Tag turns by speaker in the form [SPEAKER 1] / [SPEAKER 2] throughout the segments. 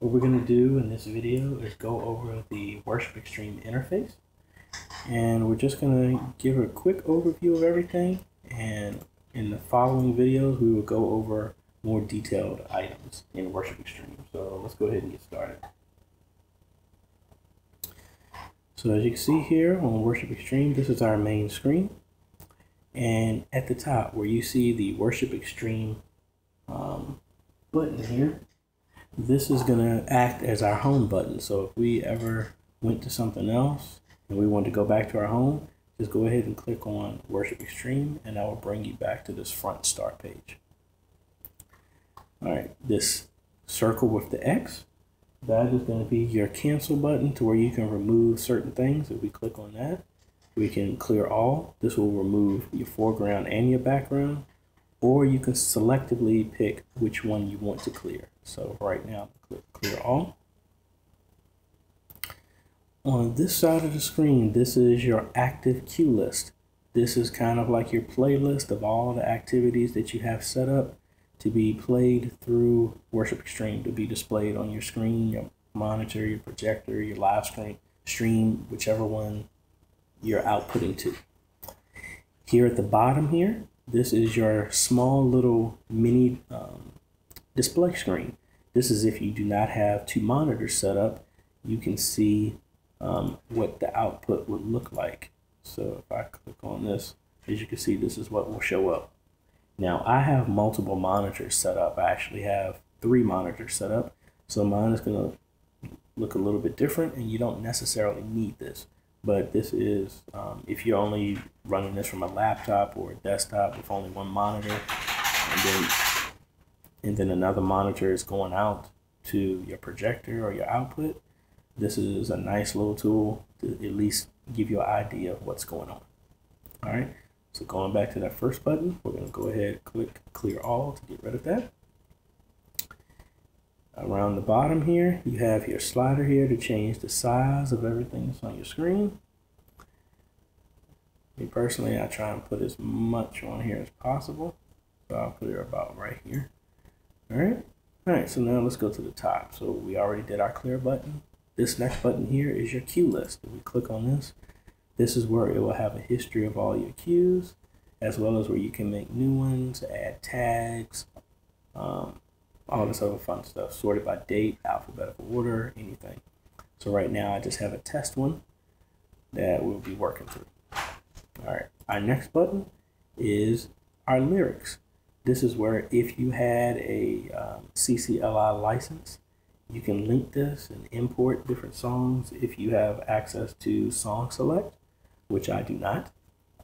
[SPEAKER 1] What we're going to do in this video is go over the Worship Extreme interface. And we're just going to give a quick overview of everything. And in the following videos, we will go over more detailed items in Worship Extreme. So let's go ahead and get started. So as you can see here on Worship Extreme, this is our main screen. And at the top where you see the Worship Extreme um, button here, this is going to act as our home button. So if we ever went to something else and we want to go back to our home, just go ahead and click on Worship Extreme and that will bring you back to this front start page. All right, this circle with the X, that is going to be your cancel button to where you can remove certain things. If we click on that, we can clear all. This will remove your foreground and your background, or you can selectively pick which one you want to clear. So right now, click clear all. On this side of the screen, this is your active cue list. This is kind of like your playlist of all the activities that you have set up to be played through Worship Extreme, to be displayed on your screen, your monitor, your projector, your live screen, stream, whichever one you're outputting to. Here at the bottom here, this is your small little mini um, display screen. This is if you do not have two monitors set up, you can see um, what the output would look like. So if I click on this, as you can see, this is what will show up. Now I have multiple monitors set up. I actually have three monitors set up. So mine is going to look a little bit different and you don't necessarily need this. But this is, um, if you're only running this from a laptop or a desktop with only one monitor, and then, and then another monitor is going out to your projector or your output, this is a nice little tool to at least give you an idea of what's going on. All right. So going back to that first button, we're going to go ahead and click clear all to get rid of that. Around the bottom here, you have your slider here to change the size of everything that's on your screen. Me personally, I try and put as much on here as possible. So I'll put it about right here. All right. All right, so now let's go to the top. So we already did our clear button. This next button here is your cue list. If we click on this, this is where it will have a history of all your cues, as well as where you can make new ones, add tags, um, all this other fun stuff, sorted by date, alphabetical order, anything. So right now I just have a test one that we'll be working through. All right, our next button is our lyrics. This is where if you had a um, CCLI license, you can link this and import different songs if you have access to SongSelect which I do not.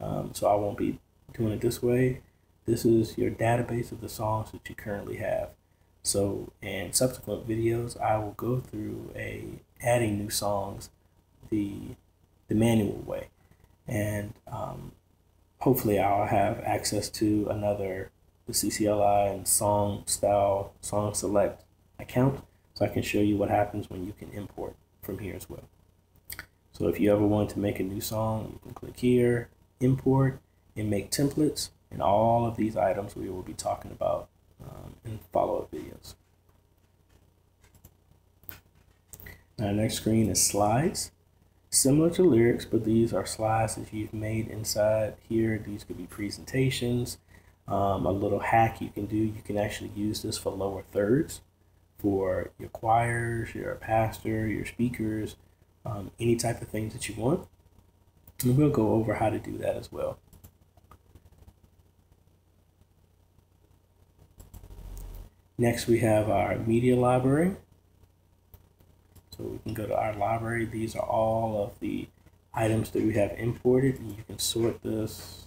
[SPEAKER 1] Um, so I won't be doing it this way. This is your database of the songs that you currently have. So in subsequent videos, I will go through a adding new songs the the manual way, and um, hopefully I'll have access to another the CCLI and song style SongSelect account, so I can show you what happens when you can import from here as well. So if you ever want to make a new song, you can click here, import, and make templates. And all of these items we will be talking about um, in follow-up videos. Now, next screen is slides. Similar to lyrics, but these are slides that you've made inside here. These could be presentations. Um, a little hack you can do, you can actually use this for lower thirds for your choirs, your pastor, your speakers, um, any type of things that you want. And we'll go over how to do that as well. Next, we have our media library. So we can go to our library. These are all of the items that we have imported. And you can sort this.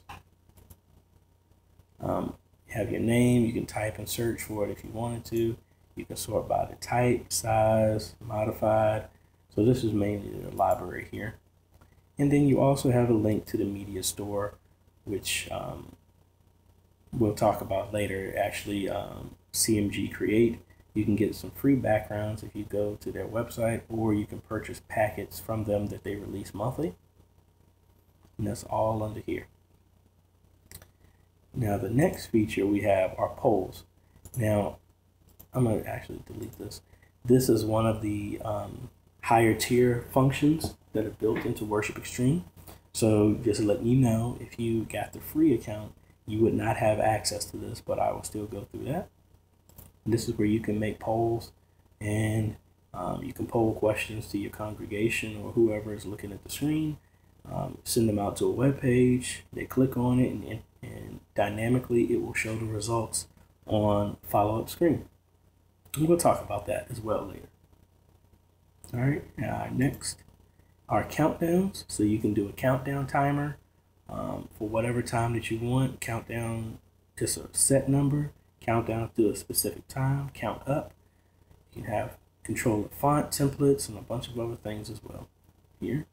[SPEAKER 1] Um, you have your name. You can type and search for it if you wanted to. You can sort by the type, size, modified, so this is mainly the library here. And then you also have a link to the media store, which um, we'll talk about later. Actually, um, CMG Create, you can get some free backgrounds if you go to their website, or you can purchase packets from them that they release monthly. And that's all under here. Now the next feature we have are polls. Now I'm going to actually delete this. This is one of the um, higher tier functions that are built into Worship Extreme. So just letting you know, if you got the free account, you would not have access to this, but I will still go through that. And this is where you can make polls and um, you can poll questions to your congregation or whoever is looking at the screen. Um, send them out to a web page. They click on it, and, and, dynamically it will show the results on follow up screen. We'll talk about that as well later. All right, uh, next are countdowns. So you can do a countdown timer um, for whatever time that you want. Countdown just a set number, countdown to a specific time, count up. You can have control of font templates and a bunch of other things as well here.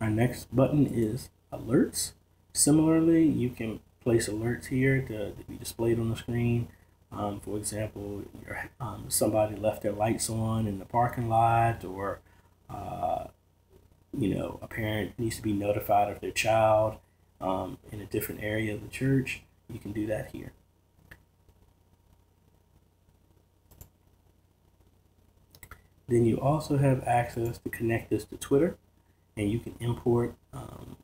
[SPEAKER 1] Our next button is alerts. Similarly, you can place alerts here to, to be displayed on the screen. Um, for example, um, somebody left their lights on in the parking lot, or uh, you know, a parent needs to be notified of their child um, in a different area of the church. You can do that here. Then you also have access to connect this to Twitter, and you can import um,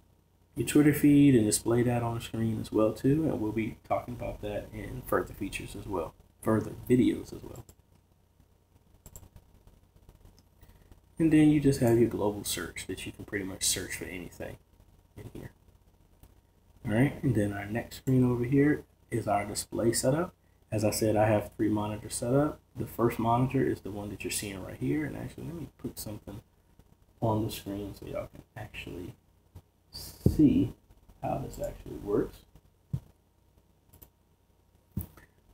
[SPEAKER 1] your Twitter feed and display that on the screen as well too. And we'll be talking about that in further features as well, further videos as well. And then you just have your global search that you can pretty much search for anything in here. All right, and then our next screen over here is our display setup. As I said, I have three monitors set up. The first monitor is the one that you're seeing right here. And actually, let me put something on the screen so y'all can actually see how this actually works.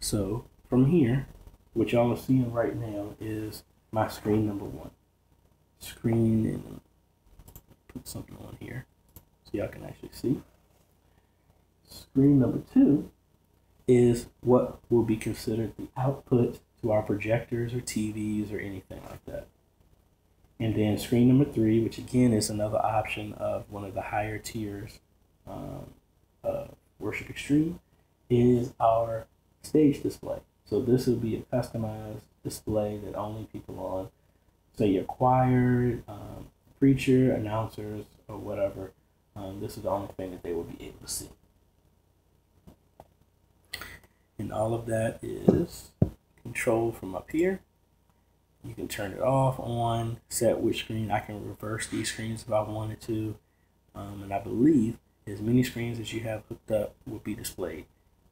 [SPEAKER 1] So from here, what y'all are seeing right now is my screen number one. Screen and put something on here so y'all can actually see. Screen number two is what will be considered the output to our projectors or TVs or anything like that. And then screen number three, which again is another option of one of the higher tiers um, of Worship Extreme, is our stage display. So this will be a customized display that only people on, say your choir, um, preacher, announcers, or whatever, um, this is the only thing that they will be able to see. And all of that is controlled from up here. You can turn it off, on, set which screen. I can reverse these screens if I wanted to. Um, and I believe as many screens as you have hooked up will be displayed.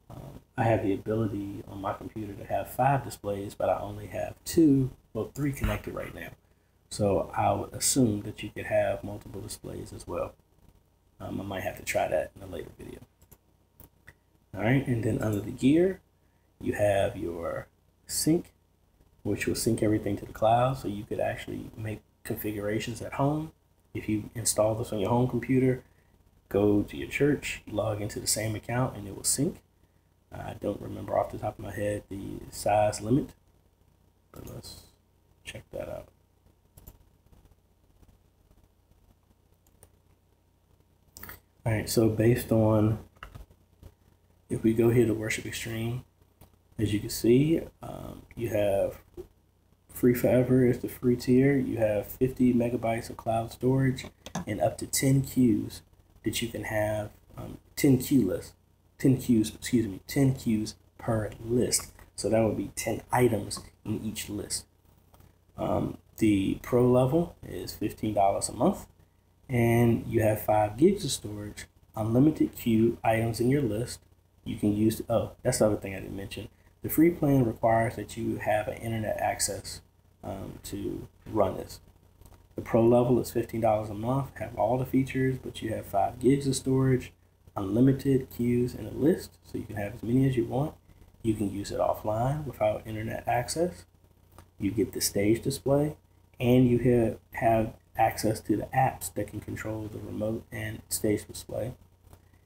[SPEAKER 1] Um, I have the ability on my computer to have five displays, but I only have two, well, three connected right now. So I would assume that you could have multiple displays as well. Um, I might have to try that in a later video. All right, and then under the gear, you have your sync which will sync everything to the cloud so you could actually make configurations at home. If you install this on your home computer, go to your church, log into the same account, and it will sync. I don't remember off the top of my head the size limit, but let's check that out. All right, so based on, if we go here to Worship Extreme, as you can see, um, you have Free Forever is the free tier. You have 50 megabytes of cloud storage and up to 10 cues that you can have, um, 10 cue lists, 10 cues, excuse me, 10 cues per list. So that would be 10 items in each list. Um, the pro level is $15 a month, and you have 5 gigs of storage, unlimited cue items in your list. You can use, oh, that's the other thing I didn't mention. The free plan requires that you have an internet access um, to run this. The pro level is $15 a month, have all the features, but you have 5 gigs of storage, unlimited cues, and a list, so you can have as many as you want. You can use it offline without internet access. You get the stage display, and you have, have access to the apps that can control the remote and stage display.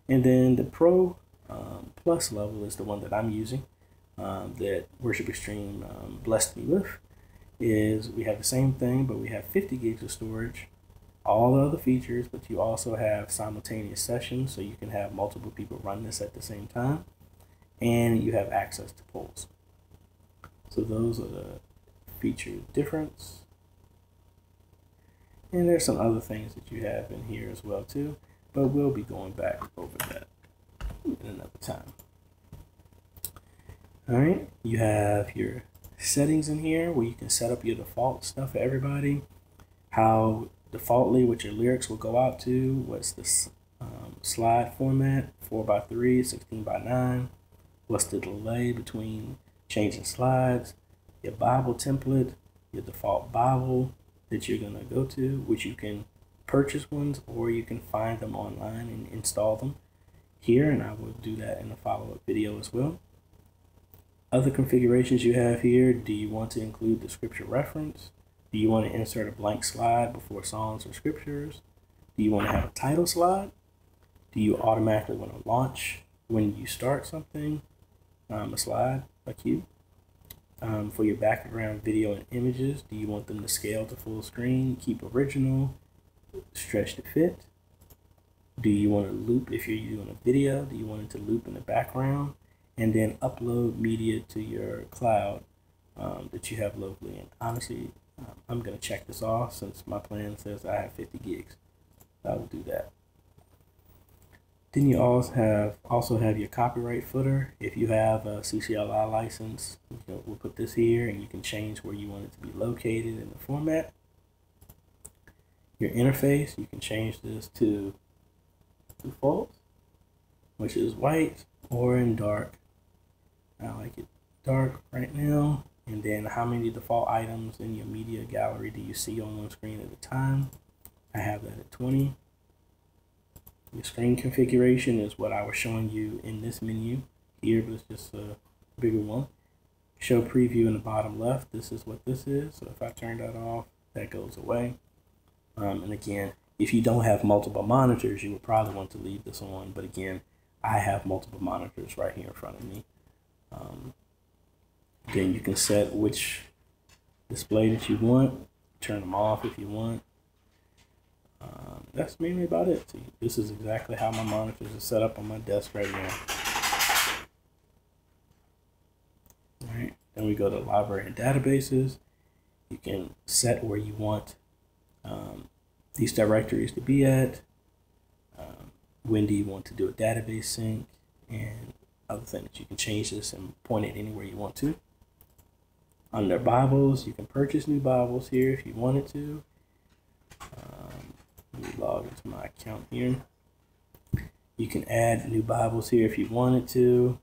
[SPEAKER 1] And then the Pro um, Plus level is the one that I'm using um, that Worship Extreme um, blessed me with is we have the same thing, but we have 50 gigs of storage, all the other features, but you also have simultaneous sessions, so you can have multiple people run this at the same time, and you have access to polls. So those are the feature difference. And there's some other things that you have in here as well too, but we'll be going back over that in another time. All right, you have your settings in here where you can set up your default stuff for everybody, how defaultly what your lyrics will go out to, what's the um, slide format, 4 by 3 16 by 9 what's the delay between changing slides, your Bible template, your default Bible that you're going to go to, which you can purchase ones or you can find them online and install them here, and I will do that in a follow-up video as well. Other configurations you have here, do you want to include the scripture reference? Do you want to insert a blank slide before songs or scriptures? Do you want to have a title slide? Do you automatically want to launch when you start something, um, a slide a cue? Um, for your background video and images, do you want them to scale to full screen, keep original, stretch to fit? Do you want to loop if you're doing a video? Do you want it to loop in the background? And then upload media to your cloud um, that you have locally. And honestly, um, I'm going to check this off since my plan says I have 50 gigs. I will do that. Then you also have also have your copyright footer. If you have a CCLI license, we'll put this here, and you can change where you want it to be located in the format. Your interface, you can change this to default, which is white or in dark. I like it dark right now. And then how many default items in your media gallery do you see on one screen at a time? I have that at 20. The screen configuration is what I was showing you in this menu here, but it's just a bigger one. Show preview in the bottom left. This is what this is. So if I turn that off, that goes away. Um, and again, if you don't have multiple monitors, you would probably want to leave this on. But again, I have multiple monitors right here in front of me. Um, then you can set which display that you want, turn them off if you want. Um, that's mainly about it. This is exactly how my monitors are set up on my desk right now. All right, then we go to library and databases. You can set where you want um, these directories to be at. Um, when do you want to do a database sync and other things. You can change this and point it anywhere you want to. Under Bibles, you can purchase new Bibles here if you wanted to. Um, let me log into my account here. You can add new Bibles here if you wanted to.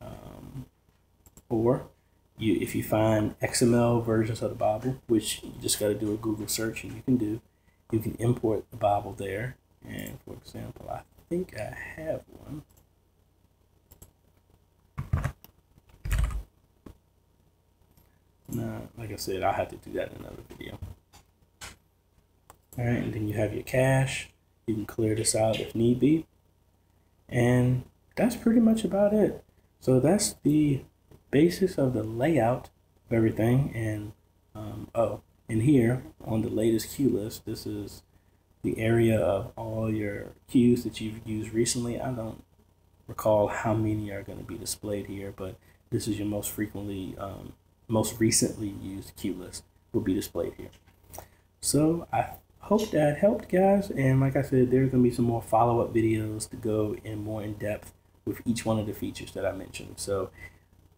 [SPEAKER 1] Um, or you, if you find XML versions of the Bible, which you just got to do a Google search and you can do, you can import the Bible there. And for example, I think I have one. Nah, like I said, I'll have to do that in another video. All right, and then you have your cache. You can clear this out if need be. And that's pretty much about it. So that's the basis of the layout of everything. And um, oh, and here on the latest cue list, this is the area of all your cues that you've used recently. I don't recall how many are going to be displayed here, but this is your most frequently, um, most recently used cue list will be displayed here. So I hope that helped guys and like i said there's going to be some more follow-up videos to go in more in depth with each one of the features that i mentioned. So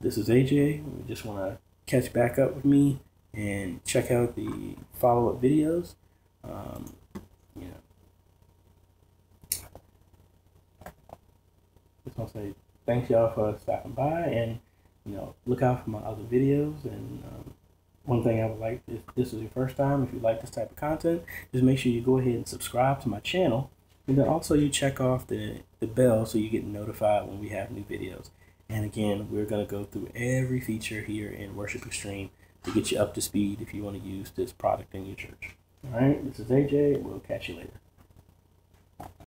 [SPEAKER 1] this is aj we just want to catch back up with me and check out the follow-up videos um, you know. Just want to say thanks y'all for stopping by and you know look out for my other videos and um, one thing I would like, if this is your first time, if you like this type of content, just make sure you go ahead and subscribe to my channel. And then also you check off the, the bell so you get notified when we have new videos. And again, we're going to go through every feature here in Worship Extreme to get you up to speed if you want to use this product in your church. All right, this is AJ. We'll catch you later.